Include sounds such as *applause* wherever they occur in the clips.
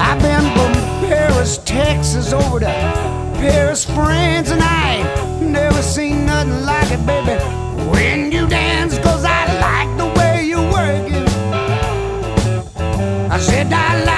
I've been from Paris, Texas, over to Paris, France, and I ain't never seen nothing like it, baby. When you dance, cause I like the way you work it. I said I like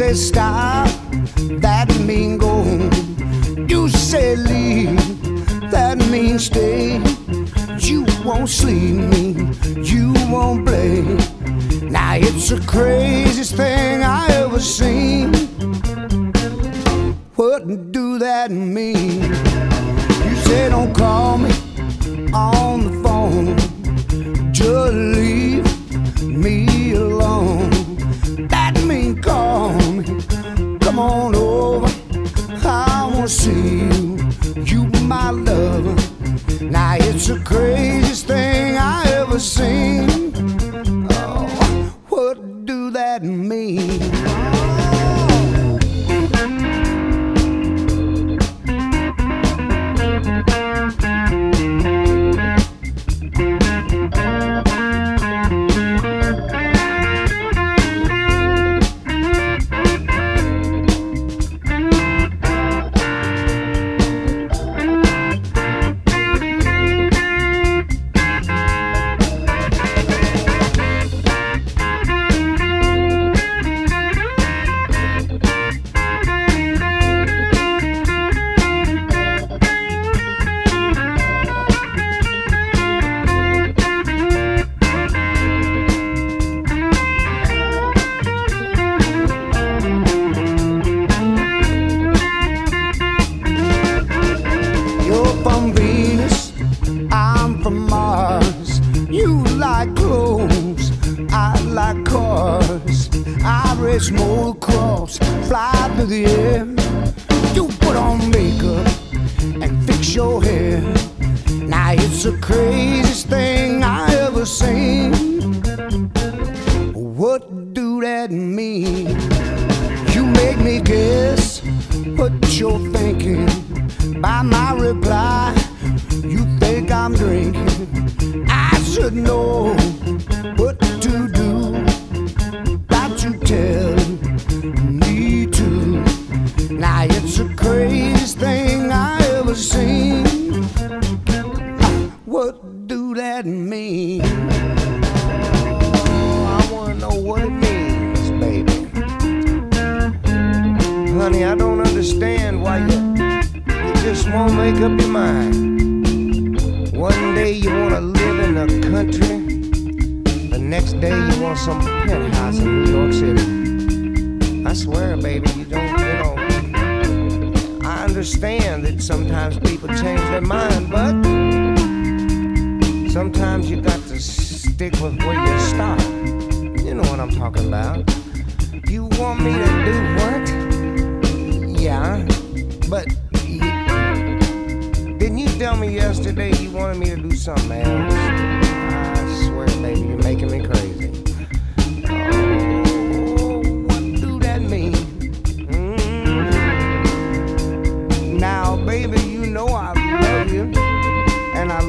say stop, that mean go. You say leave, that mean stay. You won't sleep me, you won't play. Now it's the craziest thing I ever seen. What do that mean? You say don't call me see. small crops fly through the air.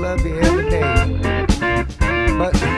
Love you every day. But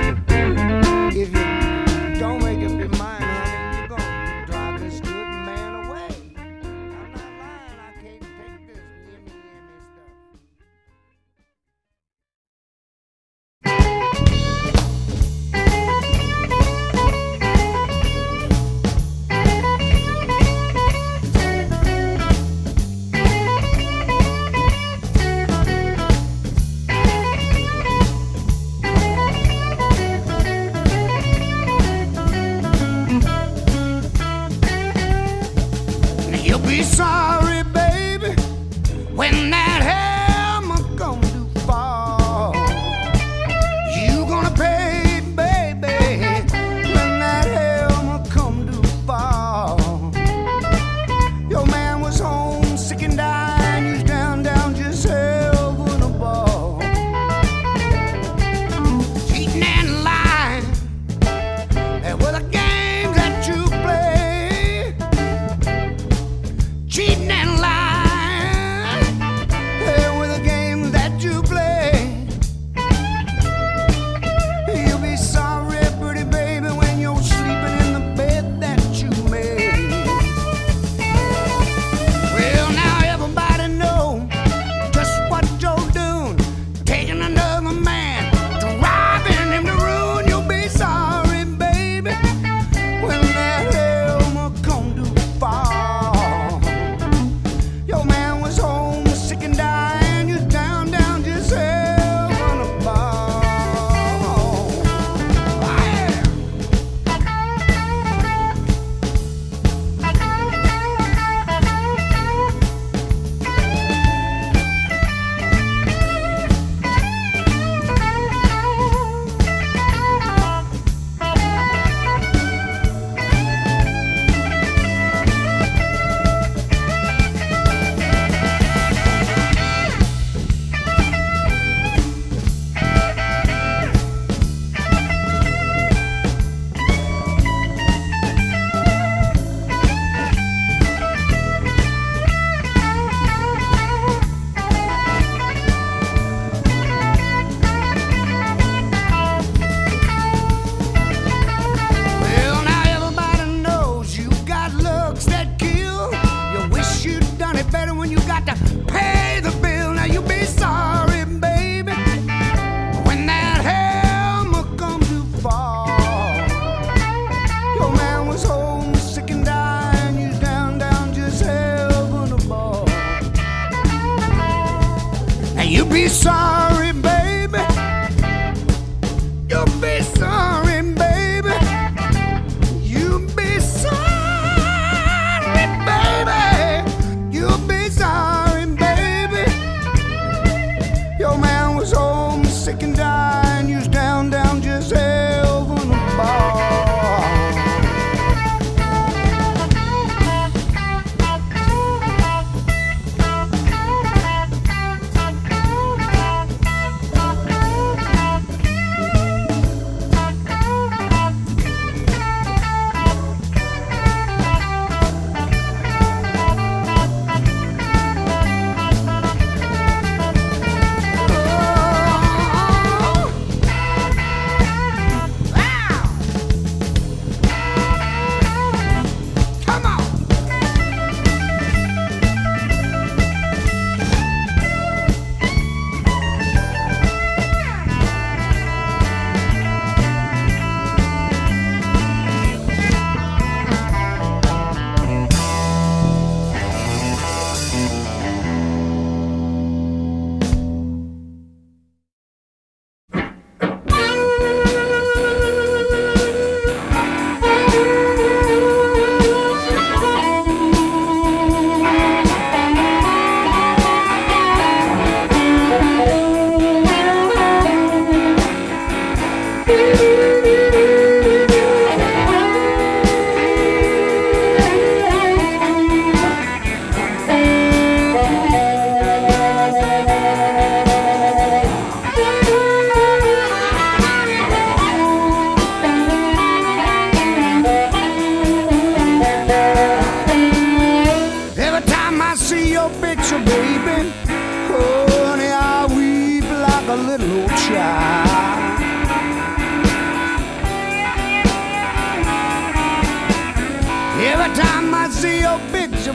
time I see your picture,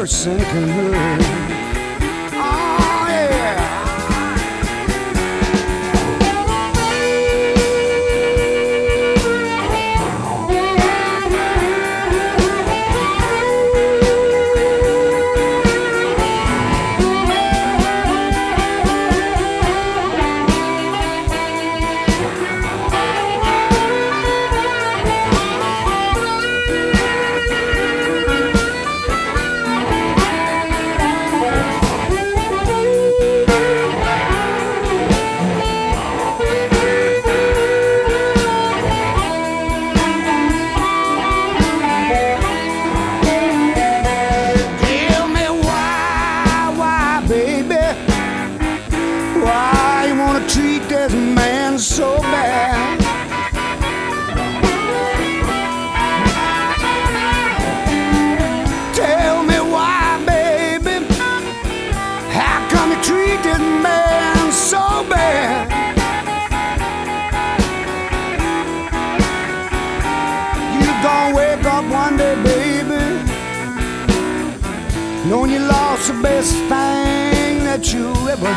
person can hurt.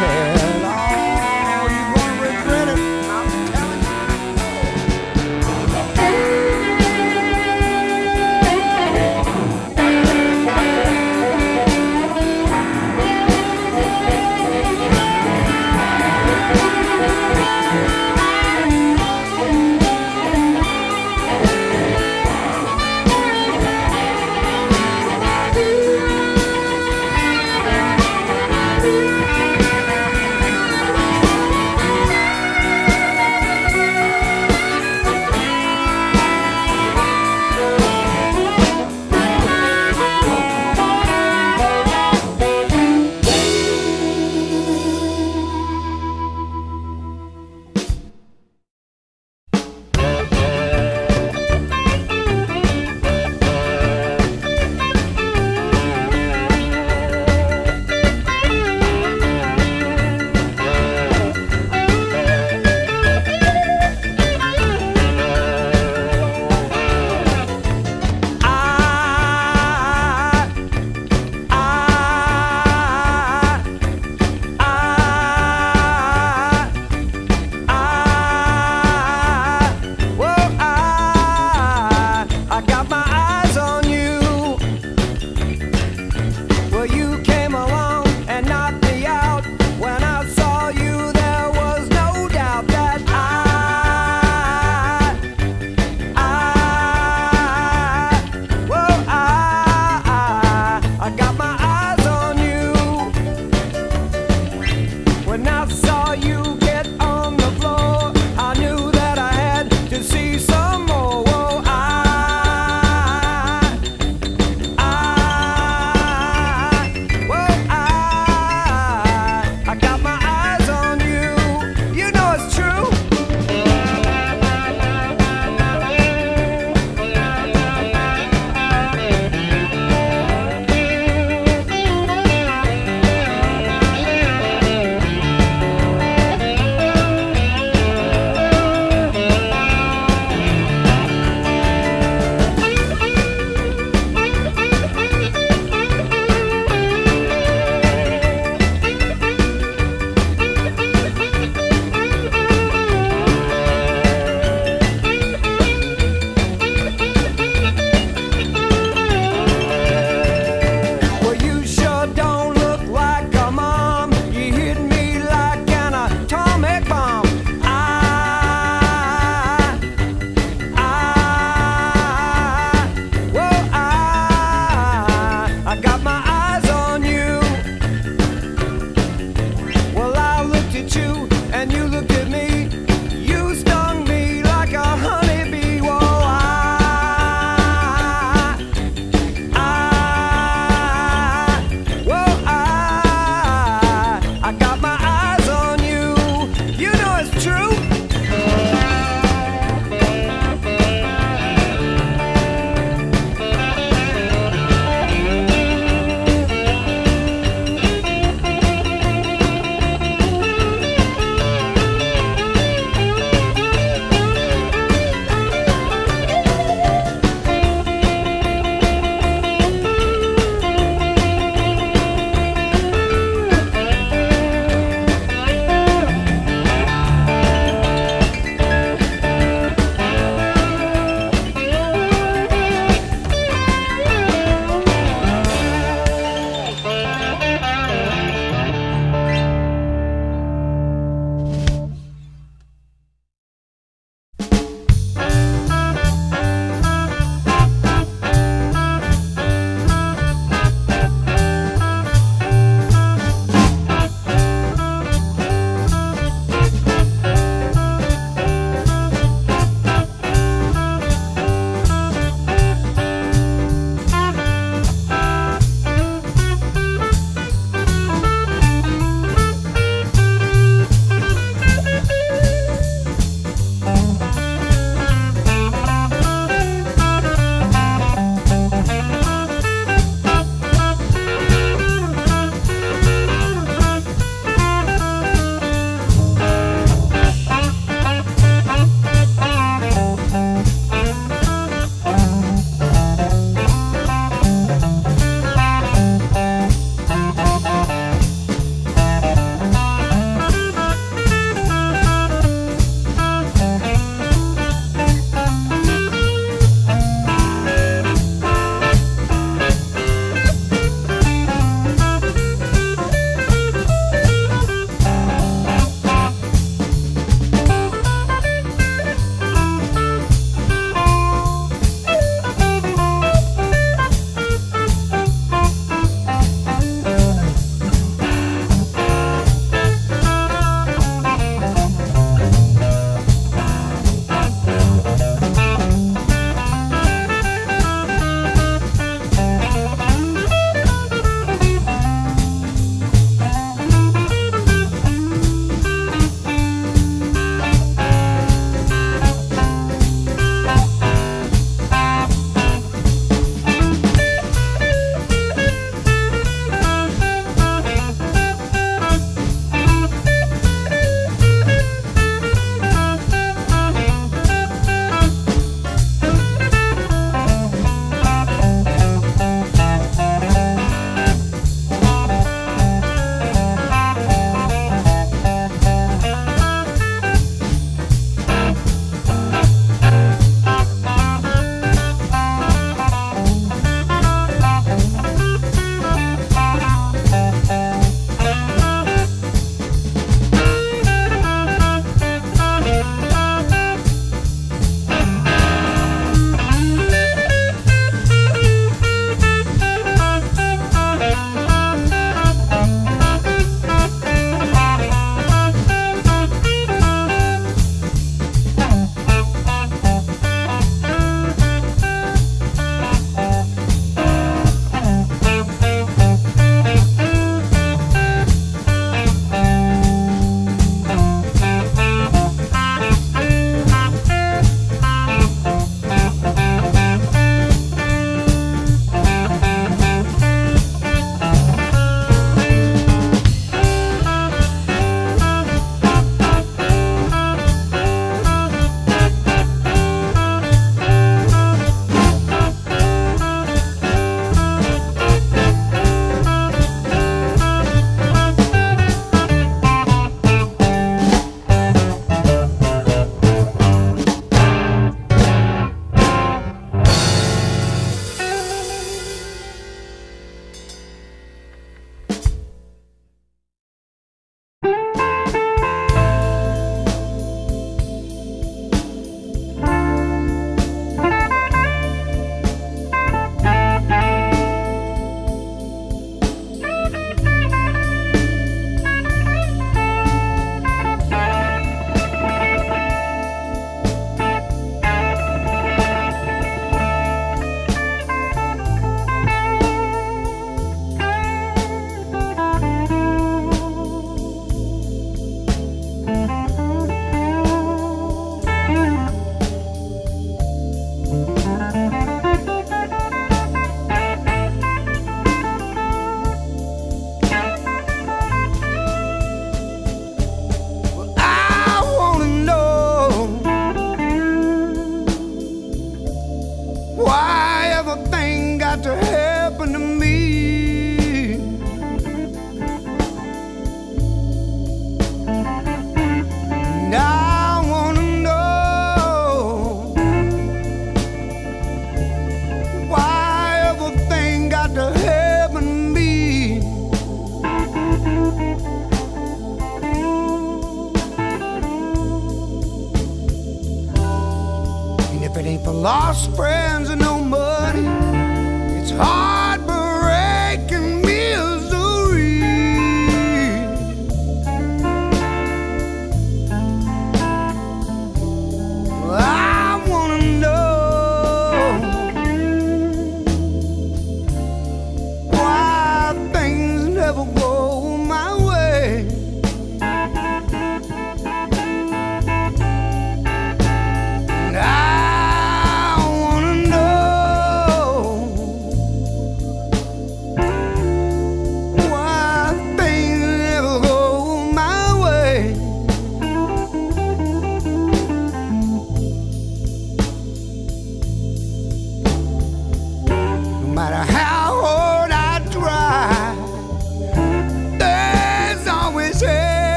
*laughs* you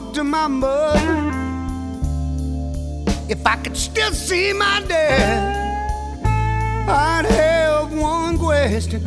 talk to my mother if I could still see my dad. I'd have one question